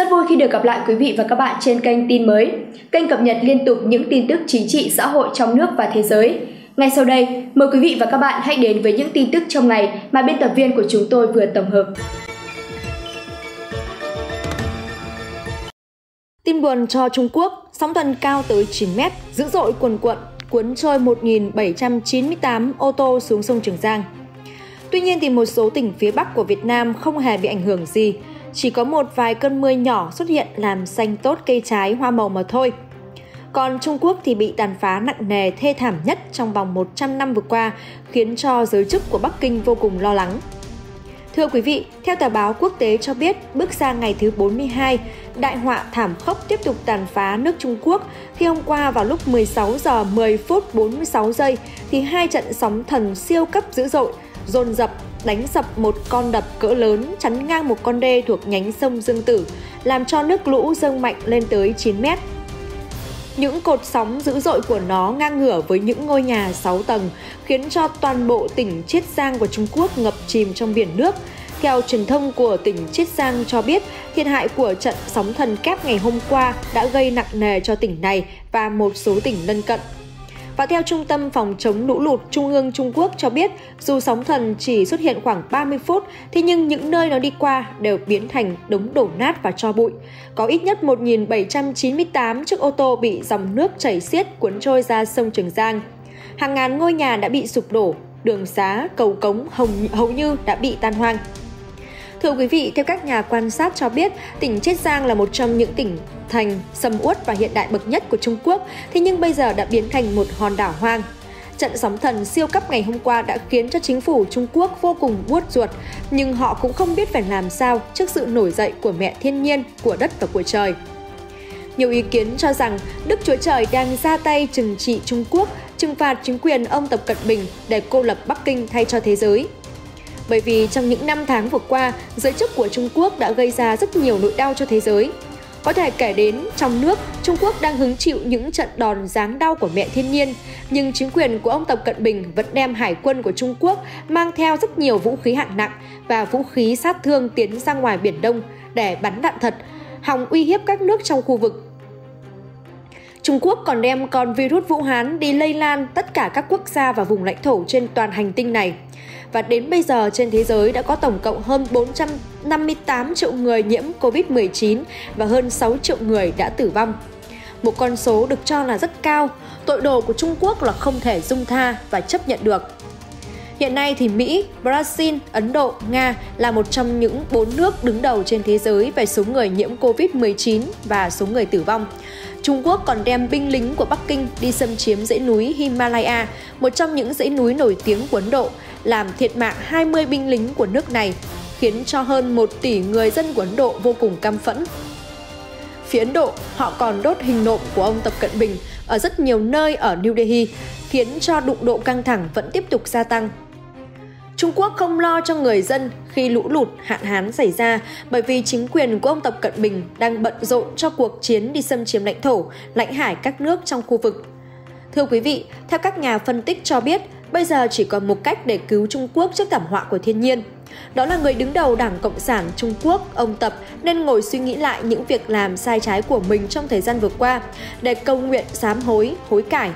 Rất vui khi được gặp lại quý vị và các bạn trên kênh tin mới, kênh cập nhật liên tục những tin tức chính trị xã hội trong nước và thế giới. Ngay sau đây, mời quý vị và các bạn hãy đến với những tin tức trong ngày mà biên tập viên của chúng tôi vừa tổng hợp. Tin buồn cho Trung Quốc, sóng thần cao tới 9 mét, dữ dội cuồn cuộn, cuốn trôi 1.798 ô tô xuống sông Trường Giang. Tuy nhiên thì một số tỉnh phía Bắc của Việt Nam không hề bị ảnh hưởng gì, chỉ có một vài cơn mưa nhỏ xuất hiện làm xanh tốt cây trái hoa màu mà thôi. Còn Trung Quốc thì bị tàn phá nặng nề thê thảm nhất trong vòng 100 năm vừa qua, khiến cho giới chức của Bắc Kinh vô cùng lo lắng. Thưa quý vị, theo tờ báo quốc tế cho biết, bước sang ngày thứ 42, đại họa thảm khốc tiếp tục tàn phá nước Trung Quốc khi hôm qua vào lúc 16 giờ 10 phút 46 giây thì hai trận sóng thần siêu cấp dữ dội dồn dập đánh sập một con đập cỡ lớn chắn ngang một con đê thuộc nhánh sông Dương Tử, làm cho nước lũ dâng mạnh lên tới 9 mét. Những cột sóng dữ dội của nó ngang ngửa với những ngôi nhà 6 tầng, khiến cho toàn bộ tỉnh Chiết Giang của Trung Quốc ngập chìm trong biển nước. Theo truyền thông của tỉnh Chiết Giang cho biết, thiệt hại của trận sóng thần kép ngày hôm qua đã gây nặng nề cho tỉnh này và một số tỉnh lân cận. Và theo Trung tâm Phòng chống lũ lụt Trung ương Trung Quốc cho biết, dù sóng thần chỉ xuất hiện khoảng 30 phút, thế nhưng những nơi nó đi qua đều biến thành đống đổ nát và cho bụi. Có ít nhất 1.798 chiếc ô tô bị dòng nước chảy xiết cuốn trôi ra sông Trường Giang. Hàng ngàn ngôi nhà đã bị sụp đổ, đường xá, cầu cống hầu, hầu như đã bị tan hoang. Thưa quý vị, theo các nhà quan sát cho biết, tỉnh Chiết Giang là một trong những tỉnh thành sầm uất và hiện đại bậc nhất của Trung Quốc, thế nhưng bây giờ đã biến thành một hòn đảo hoang. Trận sóng thần siêu cấp ngày hôm qua đã khiến cho chính phủ Trung Quốc vô cùng buốt ruột, nhưng họ cũng không biết phải làm sao trước sự nổi dậy của mẹ thiên nhiên, của đất và của trời. Nhiều ý kiến cho rằng Đức Chúa Trời đang ra tay trừng trị Trung Quốc, trừng phạt chính quyền ông Tập Cận Bình để cô lập Bắc Kinh thay cho thế giới. Bởi vì trong những năm tháng vừa qua, giới chức của Trung Quốc đã gây ra rất nhiều nỗi đau cho thế giới. Có thể kể đến trong nước, Trung Quốc đang hứng chịu những trận đòn giáng đau của mẹ thiên nhiên, nhưng chính quyền của ông Tập Cận Bình vẫn đem hải quân của Trung Quốc mang theo rất nhiều vũ khí hạng nặng và vũ khí sát thương tiến ra ngoài Biển Đông để bắn đạn thật, hòng uy hiếp các nước trong khu vực. Trung Quốc còn đem con virus Vũ Hán đi lây lan tất cả các quốc gia và vùng lãnh thổ trên toàn hành tinh này và đến bây giờ trên thế giới đã có tổng cộng hơn 458 triệu người nhiễm COVID-19 và hơn 6 triệu người đã tử vong. Một con số được cho là rất cao, tội đồ của Trung Quốc là không thể dung tha và chấp nhận được. Hiện nay thì Mỹ, Brazil, Ấn Độ, Nga là một trong những bốn nước đứng đầu trên thế giới về số người nhiễm Covid-19 và số người tử vong. Trung Quốc còn đem binh lính của Bắc Kinh đi xâm chiếm dãy núi Himalaya, một trong những dãy núi nổi tiếng của Ấn Độ, làm thiệt mạng 20 binh lính của nước này, khiến cho hơn 1 tỷ người dân của Ấn Độ vô cùng căm phẫn. Phía Ấn Độ, họ còn đốt hình nộm của ông Tập Cận Bình ở rất nhiều nơi ở New Delhi, khiến cho đụng độ căng thẳng vẫn tiếp tục gia tăng. Trung Quốc không lo cho người dân khi lũ lụt hạn hán xảy ra bởi vì chính quyền của ông Tập Cận Bình đang bận rộn cho cuộc chiến đi xâm chiếm lãnh thổ, lãnh hải các nước trong khu vực. Thưa quý vị, theo các nhà phân tích cho biết, bây giờ chỉ còn một cách để cứu Trung Quốc trước thảm họa của thiên nhiên. Đó là người đứng đầu Đảng Cộng sản Trung Quốc, ông Tập, nên ngồi suy nghĩ lại những việc làm sai trái của mình trong thời gian vừa qua để cầu nguyện sám hối, hối cải.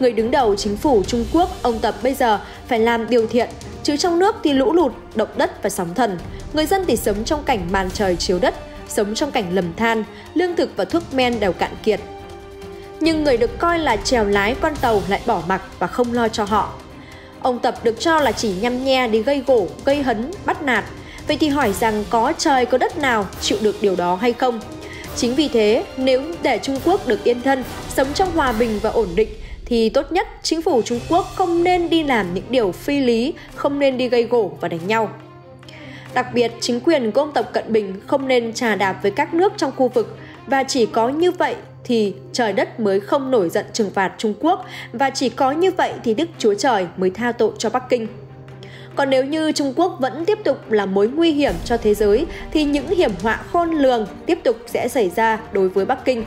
Người đứng đầu chính phủ Trung Quốc, ông Tập bây giờ phải làm điều thiện, chứ trong nước thì lũ lụt, động đất và sóng thần. Người dân thì sống trong cảnh màn trời chiếu đất, sống trong cảnh lầm than, lương thực và thuốc men đều cạn kiệt. Nhưng người được coi là trèo lái con tàu lại bỏ mặc và không lo cho họ. Ông Tập được cho là chỉ nhăm nhe đi gây gổ, gây hấn, bắt nạt. Vậy thì hỏi rằng có trời có đất nào chịu được điều đó hay không? Chính vì thế, nếu để Trung Quốc được yên thân, sống trong hòa bình và ổn định, thì tốt nhất chính phủ Trung Quốc không nên đi làm những điều phi lý, không nên đi gây gổ và đánh nhau. Đặc biệt, chính quyền của ông Tập Cận Bình không nên trà đạp với các nước trong khu vực và chỉ có như vậy thì trời đất mới không nổi giận trừng phạt Trung Quốc và chỉ có như vậy thì Đức Chúa Trời mới tha tội cho Bắc Kinh. Còn nếu như Trung Quốc vẫn tiếp tục là mối nguy hiểm cho thế giới thì những hiểm họa khôn lường tiếp tục sẽ xảy ra đối với Bắc Kinh.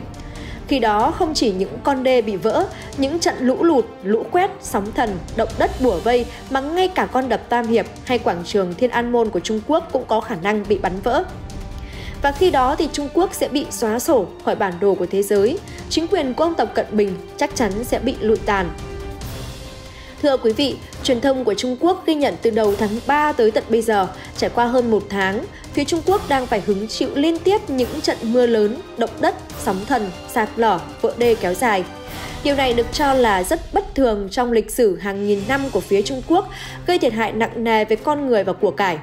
Khi đó không chỉ những con đê bị vỡ, những trận lũ lụt, lũ quét, sóng thần, động đất bủa vây mà ngay cả con đập Tam Hiệp hay quảng trường Thiên An Môn của Trung Quốc cũng có khả năng bị bắn vỡ và khi đó thì Trung Quốc sẽ bị xóa sổ khỏi bản đồ của thế giới. Chính quyền của ông Tập Cận Bình chắc chắn sẽ bị lụi tàn. Thưa quý vị, truyền thông của Trung Quốc ghi nhận từ đầu tháng 3 tới tận bây giờ, trải qua hơn một tháng, phía Trung Quốc đang phải hứng chịu liên tiếp những trận mưa lớn, động đất, sóng thần, sạt lở, vỡ đê kéo dài. Điều này được cho là rất bất thường trong lịch sử hàng nghìn năm của phía Trung Quốc, gây thiệt hại nặng nề về con người và của cải.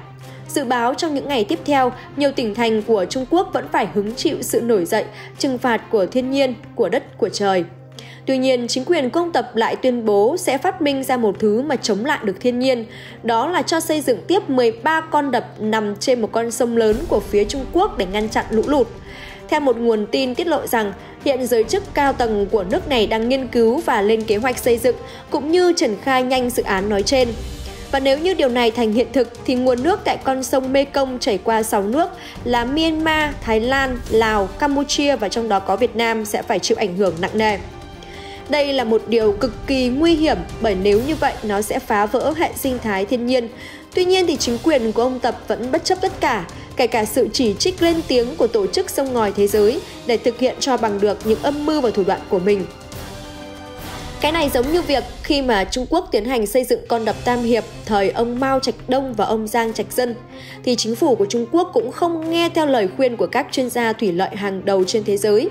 Dự báo trong những ngày tiếp theo, nhiều tỉnh thành của Trung Quốc vẫn phải hứng chịu sự nổi dậy, trừng phạt của thiên nhiên, của đất, của trời. Tuy nhiên, chính quyền công tập lại tuyên bố sẽ phát minh ra một thứ mà chống lại được thiên nhiên, đó là cho xây dựng tiếp 13 con đập nằm trên một con sông lớn của phía Trung Quốc để ngăn chặn lũ lụt. Theo một nguồn tin tiết lộ rằng, hiện giới chức cao tầng của nước này đang nghiên cứu và lên kế hoạch xây dựng cũng như triển khai nhanh dự án nói trên. Và nếu như điều này thành hiện thực thì nguồn nước tại con sông Mekong chảy qua 6 nước là Myanmar, Thái Lan, Lào, Campuchia và trong đó có Việt Nam sẽ phải chịu ảnh hưởng nặng nề. Đây là một điều cực kỳ nguy hiểm bởi nếu như vậy nó sẽ phá vỡ hệ sinh thái thiên nhiên. Tuy nhiên thì chính quyền của ông Tập vẫn bất chấp tất cả, kể cả sự chỉ trích lên tiếng của tổ chức sông ngòi thế giới để thực hiện cho bằng được những âm mưu và thủ đoạn của mình. Cái này giống như việc khi mà Trung Quốc tiến hành xây dựng con đập Tam Hiệp thời ông Mao Trạch Đông và ông Giang Trạch Dân, thì chính phủ của Trung Quốc cũng không nghe theo lời khuyên của các chuyên gia thủy lợi hàng đầu trên thế giới.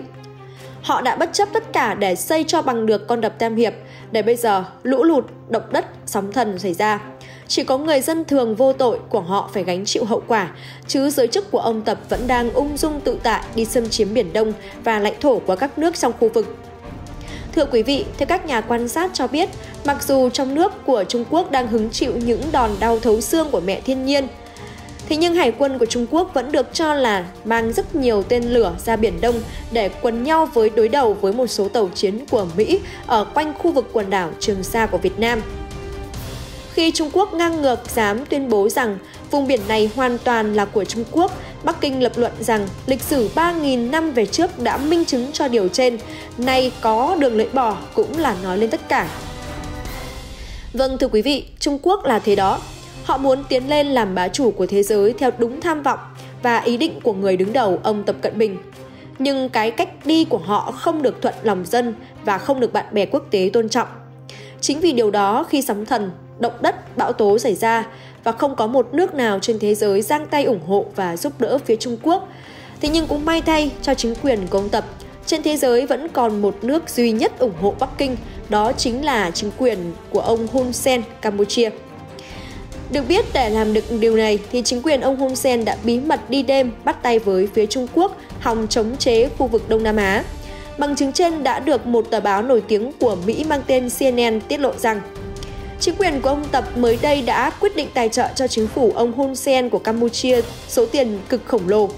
Họ đã bất chấp tất cả để xây cho bằng được con đập Tam Hiệp, để bây giờ lũ lụt, động đất, sóng thần xảy ra. Chỉ có người dân thường vô tội của họ phải gánh chịu hậu quả, chứ giới chức của ông Tập vẫn đang ung dung tự tại đi xâm chiếm Biển Đông và lãnh thổ của các nước trong khu vực. Thưa quý vị, theo các nhà quan sát cho biết, mặc dù trong nước của Trung Quốc đang hứng chịu những đòn đau thấu xương của mẹ thiên nhiên, Thế nhưng Hải quân của Trung Quốc vẫn được cho là mang rất nhiều tên lửa ra Biển Đông để quần nhau với đối đầu với một số tàu chiến của Mỹ ở quanh khu vực quần đảo Trường Sa của Việt Nam. Khi Trung Quốc ngang ngược dám tuyên bố rằng vùng biển này hoàn toàn là của Trung Quốc, Bắc Kinh lập luận rằng lịch sử 3.000 năm về trước đã minh chứng cho điều trên, nay có đường lưỡi bò cũng là nói lên tất cả. Vâng thưa quý vị, Trung Quốc là thế đó, Họ muốn tiến lên làm bá chủ của thế giới theo đúng tham vọng và ý định của người đứng đầu ông Tập Cận Bình. Nhưng cái cách đi của họ không được thuận lòng dân và không được bạn bè quốc tế tôn trọng. Chính vì điều đó khi sóng thần, động đất, bão tố xảy ra và không có một nước nào trên thế giới giang tay ủng hộ và giúp đỡ phía Trung Quốc. Thế nhưng cũng may thay cho chính quyền của ông Tập, trên thế giới vẫn còn một nước duy nhất ủng hộ Bắc Kinh, đó chính là chính quyền của ông Hun Sen, Campuchia. Được biết để làm được điều này thì chính quyền ông Hun Sen đã bí mật đi đêm bắt tay với phía Trung Quốc hòng chống chế khu vực Đông Nam Á. Bằng chứng trên đã được một tờ báo nổi tiếng của Mỹ mang tên CNN tiết lộ rằng Chính quyền của ông Tập mới đây đã quyết định tài trợ cho chính phủ ông Hun Sen của Campuchia số tiền cực khổng lồ.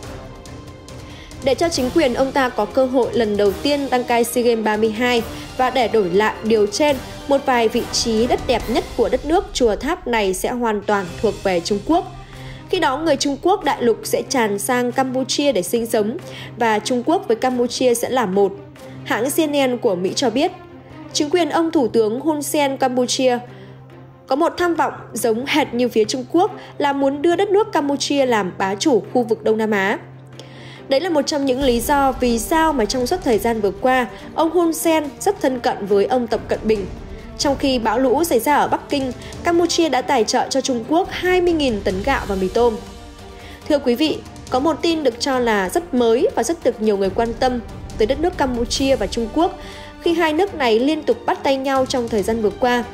Để cho chính quyền ông ta có cơ hội lần đầu tiên đăng cai SEA Games 32 và để đổi lại điều trên, một vài vị trí đất đẹp nhất của đất nước chùa tháp này sẽ hoàn toàn thuộc về Trung Quốc. Khi đó người Trung Quốc đại lục sẽ tràn sang Campuchia để sinh sống và Trung Quốc với Campuchia sẽ là một. Hãng CNN của Mỹ cho biết, chính quyền ông Thủ tướng Hun Sen Campuchia có một tham vọng giống hệt như phía Trung Quốc là muốn đưa đất nước Campuchia làm bá chủ khu vực Đông Nam Á. Đấy là một trong những lý do vì sao mà trong suốt thời gian vừa qua, ông Hun Sen rất thân cận với ông Tập Cận Bình. Trong khi bão lũ xảy ra ở Bắc Kinh, Campuchia đã tài trợ cho Trung Quốc 20.000 tấn gạo và mì tôm. Thưa quý vị, có một tin được cho là rất mới và rất được nhiều người quan tâm tới đất nước Campuchia và Trung Quốc khi hai nước này liên tục bắt tay nhau trong thời gian vừa qua.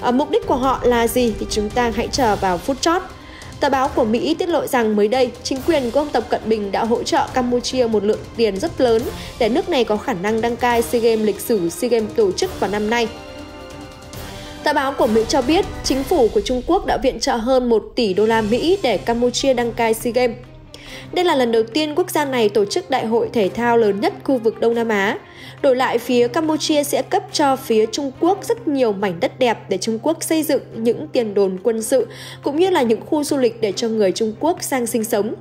À, mục đích của họ là gì thì chúng ta hãy chờ vào phút chót. Tờ báo của Mỹ tiết lộ rằng mới đây, chính quyền của ông Tập Cận Bình đã hỗ trợ Campuchia một lượng tiền rất lớn để nước này có khả năng đăng cai SEA Games lịch sử SEA Games tổ chức vào năm nay. Tờ báo của Mỹ cho biết, chính phủ của Trung Quốc đã viện trợ hơn 1 tỷ đô la Mỹ để Campuchia đăng cai SEA Games. Đây là lần đầu tiên quốc gia này tổ chức đại hội thể thao lớn nhất khu vực Đông Nam Á. Đổi lại, phía Campuchia sẽ cấp cho phía Trung Quốc rất nhiều mảnh đất đẹp để Trung Quốc xây dựng những tiền đồn quân sự cũng như là những khu du lịch để cho người Trung Quốc sang sinh sống.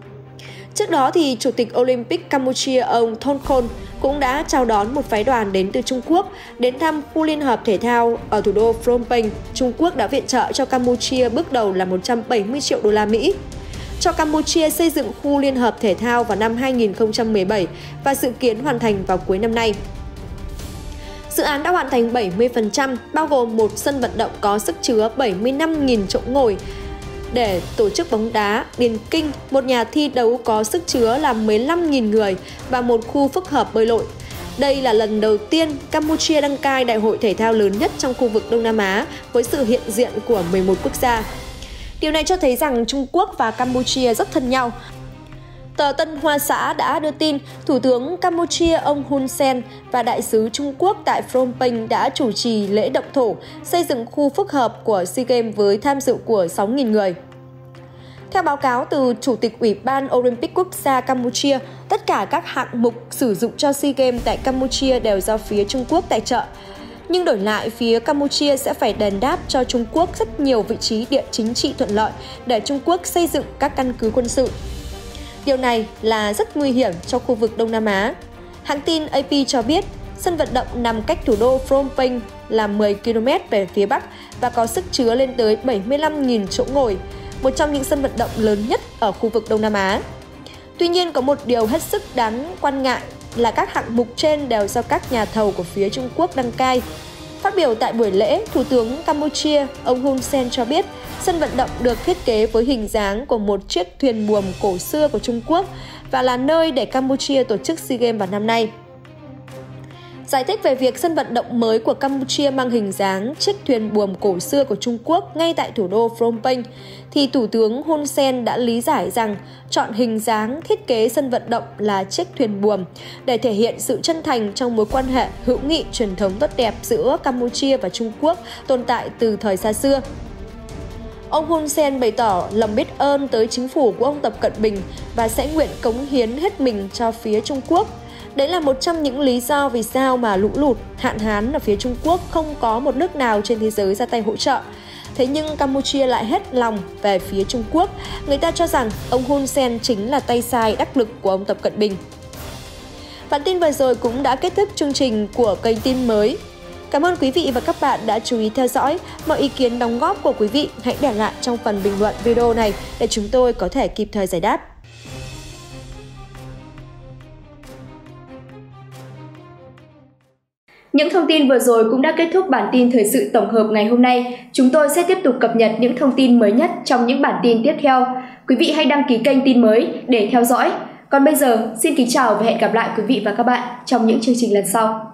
Trước đó thì Chủ tịch Olympic Campuchia ông Thon Khon cũng đã chào đón một phái đoàn đến từ Trung Quốc đến thăm khu liên hợp thể thao ở thủ đô Phnom Penh. Trung Quốc đã viện trợ cho Campuchia bước đầu là 170 triệu đô la Mỹ cho Campuchia xây dựng khu liên hợp thể thao vào năm 2017 và dự kiến hoàn thành vào cuối năm nay. Dự án đã hoàn thành 70%, bao gồm một sân vận động có sức chứa 75.000 chỗ ngồi, để tổ chức bóng đá Điền Kinh, một nhà thi đấu có sức chứa là 15.000 người và một khu phức hợp bơi lội. Đây là lần đầu tiên Campuchia đăng cai đại hội thể thao lớn nhất trong khu vực Đông Nam Á với sự hiện diện của 11 quốc gia. Điều này cho thấy rằng Trung Quốc và Campuchia rất thân nhau. Tờ Tân Hoa Xã đã đưa tin Thủ tướng Campuchia ông Hun Sen và Đại sứ Trung Quốc tại Phnom Penh đã chủ trì lễ động thổ xây dựng khu phức hợp của SEA Games với tham dự của 6.000 người. Theo báo cáo từ Chủ tịch Ủy ban Olympic Quốc gia Campuchia, tất cả các hạng mục sử dụng cho SEA Games tại Campuchia đều do phía Trung Quốc tài trợ. Nhưng đổi lại, phía Campuchia sẽ phải đền đáp cho Trung Quốc rất nhiều vị trí địa chính trị thuận lợi để Trung Quốc xây dựng các căn cứ quân sự. Điều này là rất nguy hiểm cho khu vực Đông Nam Á. Hãng tin AP cho biết, sân vận động nằm cách thủ đô Phnom Penh là 10 km về phía bắc và có sức chứa lên tới 75.000 chỗ ngồi, một trong những sân vận động lớn nhất ở khu vực Đông Nam Á. Tuy nhiên có một điều hết sức đáng quan ngại là các hạng mục trên đều do các nhà thầu của phía Trung Quốc đăng cai. Phát biểu tại buổi lễ, Thủ tướng Campuchia ông Hun Sen cho biết sân vận động được thiết kế với hình dáng của một chiếc thuyền buồm cổ xưa của Trung Quốc và là nơi để Campuchia tổ chức SEA Games vào năm nay. Giải thích về việc sân vận động mới của Campuchia mang hình dáng chiếc thuyền buồm cổ xưa của Trung Quốc ngay tại thủ đô Phnom Penh, thì Thủ tướng Hun Sen đã lý giải rằng chọn hình dáng thiết kế sân vận động là chiếc thuyền buồm để thể hiện sự chân thành trong mối quan hệ hữu nghị truyền thống tốt đẹp giữa Campuchia và Trung Quốc tồn tại từ thời xa xưa. Ông Hun Sen bày tỏ lòng biết ơn tới chính phủ của ông Tập Cận Bình và sẽ nguyện cống hiến hết mình cho phía Trung Quốc Đấy là một trong những lý do vì sao mà lũ lụt, hạn hán ở phía Trung Quốc không có một nước nào trên thế giới ra tay hỗ trợ. Thế nhưng Campuchia lại hết lòng về phía Trung Quốc. Người ta cho rằng ông Hun Sen chính là tay sai đắc lực của ông Tập Cận Bình. Bản tin vừa rồi cũng đã kết thúc chương trình của kênh tin mới. Cảm ơn quý vị và các bạn đã chú ý theo dõi. Mọi ý kiến đóng góp của quý vị hãy để lại trong phần bình luận video này để chúng tôi có thể kịp thời giải đáp. Những thông tin vừa rồi cũng đã kết thúc bản tin thời sự tổng hợp ngày hôm nay. Chúng tôi sẽ tiếp tục cập nhật những thông tin mới nhất trong những bản tin tiếp theo. Quý vị hãy đăng ký kênh tin mới để theo dõi. Còn bây giờ, xin kính chào và hẹn gặp lại quý vị và các bạn trong những chương trình lần sau.